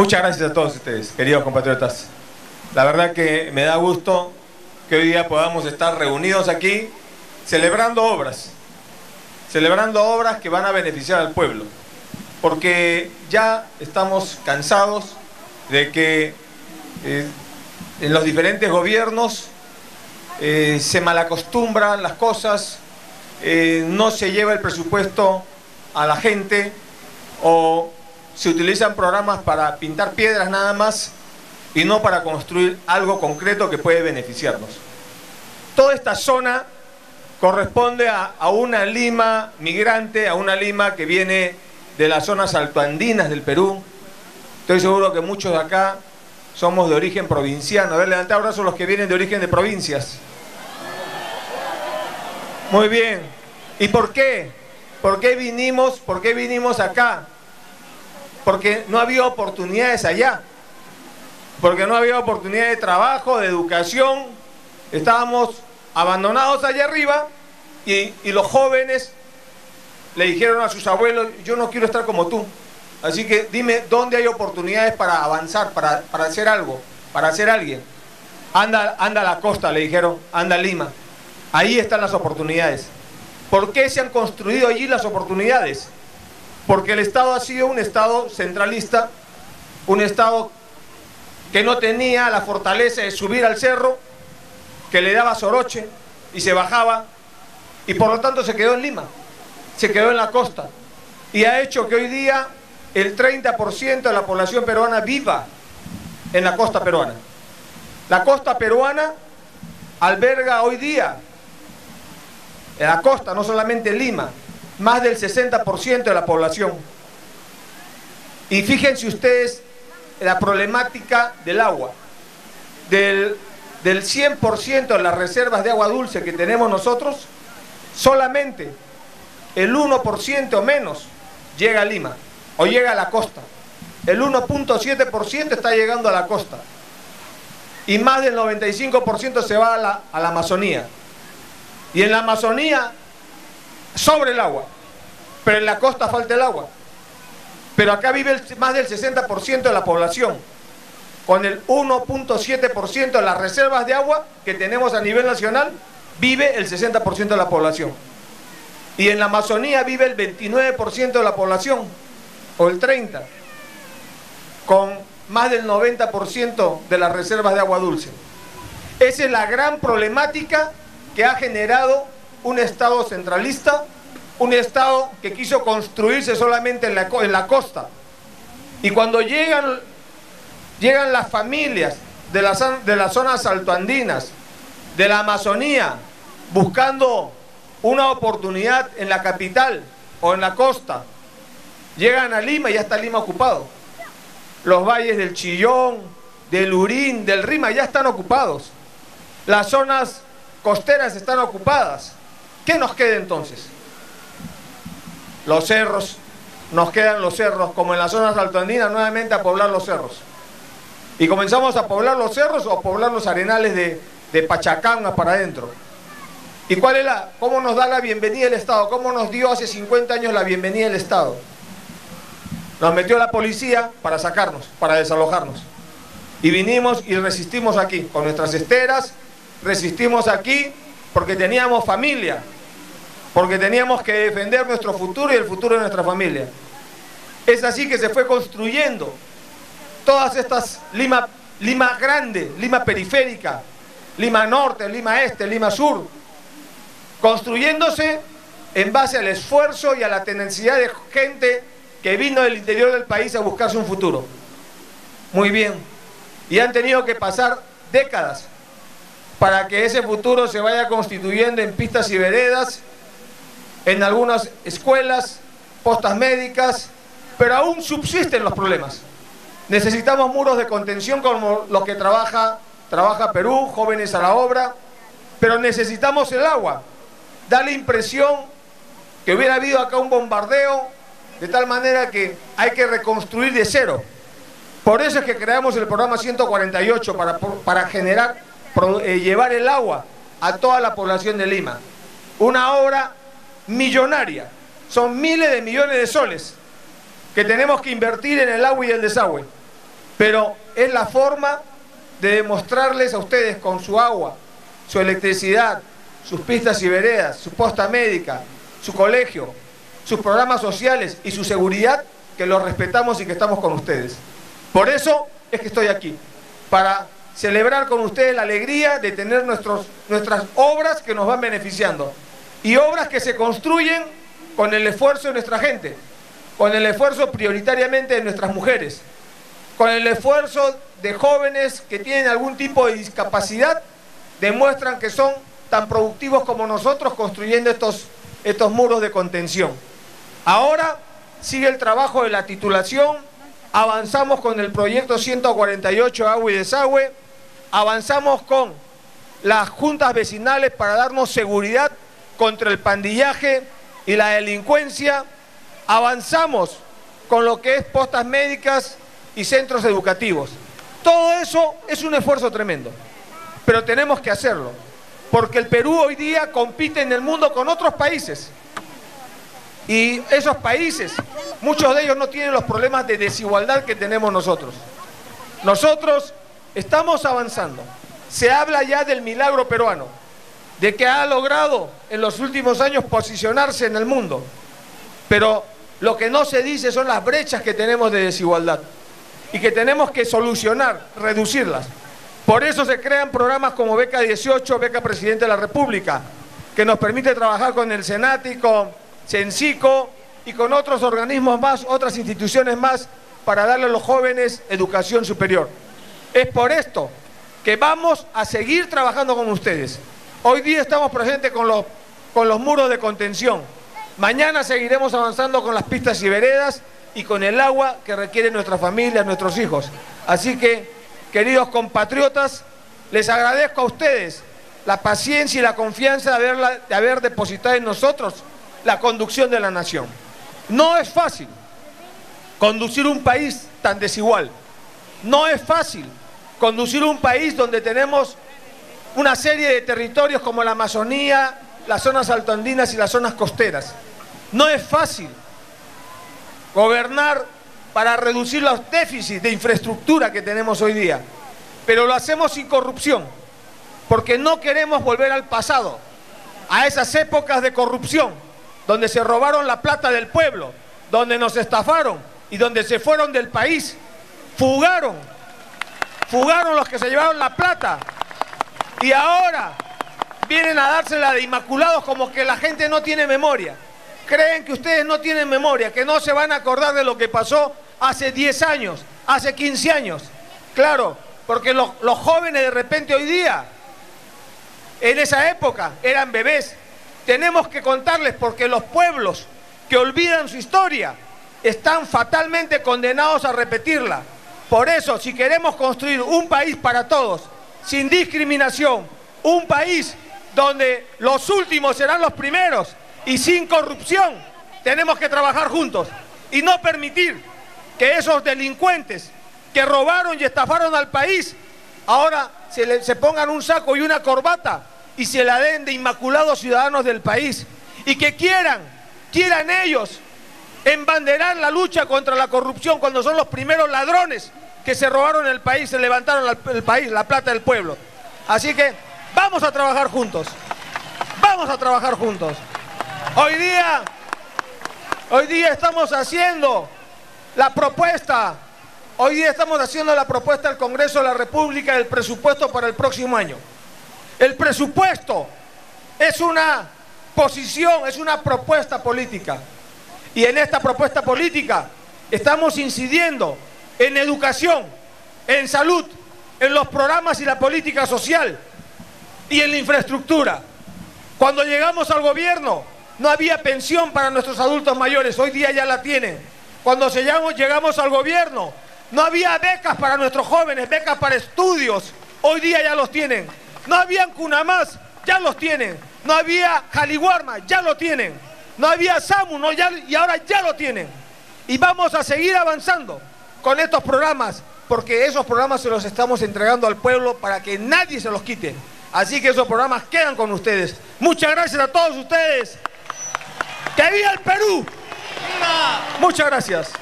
Muchas gracias a todos ustedes, queridos compatriotas. La verdad que me da gusto que hoy día podamos estar reunidos aquí celebrando obras, celebrando obras que van a beneficiar al pueblo, porque ya estamos cansados de que eh, en los diferentes gobiernos eh, se malacostumbran las cosas, eh, no se lleva el presupuesto a la gente o se utilizan programas para pintar piedras nada más y no para construir algo concreto que puede beneficiarnos. Toda esta zona corresponde a, una Lima migrante, a una Lima que viene de las zonas altoandinas del Perú. Estoy seguro que muchos de acá somos de origen provinciano. A ver, levantad brazos los que vienen de origen de provincias. Muy bien. ¿Y por qué? ¿Por qué vinimos? ¿Por qué vinimos acá? Porque no había oportunidades allá, porque no había oportunidad de trabajo, de educación, estábamos abandonados allá arriba y, los jóvenes le dijeron a sus abuelos, yo no quiero estar como tú, así que dime dónde hay oportunidades para avanzar, para, para hacer algo, para ser alguien. Anda, anda a la costa, le dijeron, anda a Lima. Ahí están las oportunidades. ¿Por qué se han construido allí las oportunidades? Porque el Estado ha sido un Estado centralista, un Estado que no tenía la fortaleza de subir al cerro, que le daba soroche y se bajaba, y por lo tanto se quedó en Lima, se quedó en la costa, y ha hecho que hoy día el 30% de la población peruana viva en la costa peruana. La costa peruana alberga hoy día, en la costa, no solamente en Lima, más del 60% de la población. Y fíjense ustedes la problemática del agua. Del, del 100% de las reservas de agua dulce que tenemos nosotros, solamente el 1% o menos llega a Lima o llega a la costa. El 1.7% está llegando a la costa. Y más del 95% se va a la, a la Amazonía. Y en la Amazonía sobre el agua, pero en la costa falta el agua. Pero acá vive más del 60% de la población, con el 1.7% de las reservas de agua que tenemos a nivel nacional, vive el 60% de la población. Y en la Amazonía vive el 29% de la población, o el 30%, con más del 90% de las reservas de agua dulce. Esa es la gran problemática que ha generado un Estado centralista, un Estado que quiso construirse solamente en la, en la costa. Y cuando llegan, llegan las familias de las, de las zonas altoandinas, de la Amazonía, buscando una oportunidad en la capital o en la costa, llegan a Lima y ya está Lima ocupado. Los valles del Chillón, del Urín, del Rima ya están ocupados. Las zonas costeras están ocupadas. ¿Qué nos queda entonces? Los cerros, nos quedan los cerros, como en las zonas altoandinas, nuevamente a poblar los cerros. Y comenzamos a poblar los cerros o a poblar los arenales de, de para adentro. ¿Y cuál es la, cómo nos da la bienvenida el Estado? ¿Cómo nos dio hace 50 años la bienvenida el Estado? Nos metió la policía para sacarnos, para desalojarnos. Y vinimos y resistimos aquí, con nuestras esteras, resistimos aquí porque teníamos familia, porque teníamos que defender nuestro futuro y el futuro de nuestra familia. Es así que se fue construyendo todas estas Lima, Lima grande, Lima periférica, Lima norte, Lima este, Lima sur, construyéndose en base al esfuerzo y a la tenacidad de gente que vino del interior del país a buscarse un futuro. Muy bien. Y han tenido que pasar décadas para que ese futuro se vaya constituyendo en pistas y veredas, en algunas escuelas, postas médicas, pero aún subsisten los problemas. Necesitamos muros de contención como los que trabaja, trabaja Perú, jóvenes a la obra, pero necesitamos el agua. Da la impresión que hubiera habido acá un bombardeo de tal manera que hay que reconstruir de cero. Por eso es que creamos el programa 148 para, para generar eh, llevar el agua a toda la población de Lima. Una obra millonaria. Son miles de millones de soles que tenemos que invertir en el agua y el desagüe. Pero es la forma de demostrarles a ustedes con su agua, su electricidad, sus pistas y veredas, su posta médica, su colegio, sus programas sociales y su seguridad, que los respetamos y que estamos con ustedes. Por eso es que estoy aquí, para celebrar con ustedes la alegría de tener nuestros, nuestras obras que nos van beneficiando y obras que se construyen con el esfuerzo de nuestra gente, con el esfuerzo prioritariamente de nuestras mujeres, con el esfuerzo de jóvenes que tienen algún tipo de discapacidad, demuestran que son tan productivos como nosotros construyendo estos, estos muros de contención. Ahora sigue el trabajo de la titulación, avanzamos con el proyecto 148 agua y desagüe, avanzamos con las juntas vecinales para darnos seguridad contra el pandillaje y la delincuencia, avanzamos con lo que es postas médicas y centros educativos. Todo eso es un esfuerzo tremendo, pero tenemos que hacerlo, porque el Perú hoy día compite en el mundo con otros países. Y esos países, muchos de ellos no tienen los problemas de desigualdad que tenemos nosotros. Nosotros estamos avanzando. Se habla ya del milagro peruano, de que ha logrado en los últimos años posicionarse en el mundo. Pero lo que no se dice son las brechas que tenemos de desigualdad y que tenemos que solucionar, reducirlas. Por eso se crean programas como Beca 18, Beca Presidente de la República, que nos permite trabajar con el Senati, con CENCICO y con otros organismos más, otras instituciones más, para darle a los jóvenes educación superior. Es por esto que vamos a seguir trabajando con ustedes. Hoy día estamos presentes con los, con los muros de contención. Mañana seguiremos avanzando con las pistas y veredas y con el agua que requieren nuestras familias, nuestros hijos. Así que, queridos compatriotas, les agradezco a ustedes la paciencia y la confianza de, de haber depositado en nosotros la conducción de la nación. No es fácil conducir un país tan desigual. No es fácil conducir un país donde tenemos una serie de territorios como la Amazonía, las zonas altoandinas y las zonas costeras. No es fácil gobernar para reducir los déficits de infraestructura que tenemos hoy día, pero lo hacemos sin corrupción, porque no queremos volver al pasado, a esas épocas de corrupción, donde se robaron la plata del pueblo, donde nos estafaron y donde se fueron del país, fugaron, fugaron los que se llevaron la plata y ahora vienen a dársela de inmaculados como que la gente no tiene memoria creen que ustedes no tienen memoria, que no se van a acordar de lo que pasó hace 10 años, hace 15 años. Claro, porque los, los jóvenes de repente hoy día, en esa época, eran bebés. Tenemos que contarles porque los pueblos que olvidan su historia están fatalmente condenados a repetirla. Por eso, si queremos construir un país para todos, sin discriminación, un país donde los últimos serán los primeros, y sin corrupción tenemos que trabajar juntos y no permitir que esos delincuentes que robaron y estafaron al país ahora se, se pongan un saco y una corbata y se la den de inmaculados ciudadanos del país y que quieran, quieran ellos embanderar la lucha contra la corrupción cuando son los primeros ladrones que se robaron el país, se levantaron el país, la plata del pueblo. Así que vamos a trabajar juntos, vamos a trabajar juntos. Hoy día, hoy día estamos haciendo la propuesta, hoy día estamos haciendo la propuesta al Congreso de la República del presupuesto para el próximo año. El presupuesto es una posición, es una propuesta política. Y en esta propuesta política estamos incidiendo en educación, en salud, en los programas y la política social y en la infraestructura. Cuando llegamos al gobierno, no había pensión para nuestros adultos mayores, hoy día ya la tienen. Cuando llegamos al gobierno, no había becas para nuestros jóvenes, becas para estudios, hoy día ya los tienen. No habían Cunamás, ya los tienen. No había Jaliguarma, ya lo tienen. No había SAMU, no, ya, y ahora ya lo tienen. Y vamos a seguir avanzando con estos programas, porque esos programas se los estamos entregando al pueblo para que nadie se los quite. Así que esos programas quedan con ustedes. Muchas gracias a todos ustedes. ¡Que viva el Perú! Muchas gracias.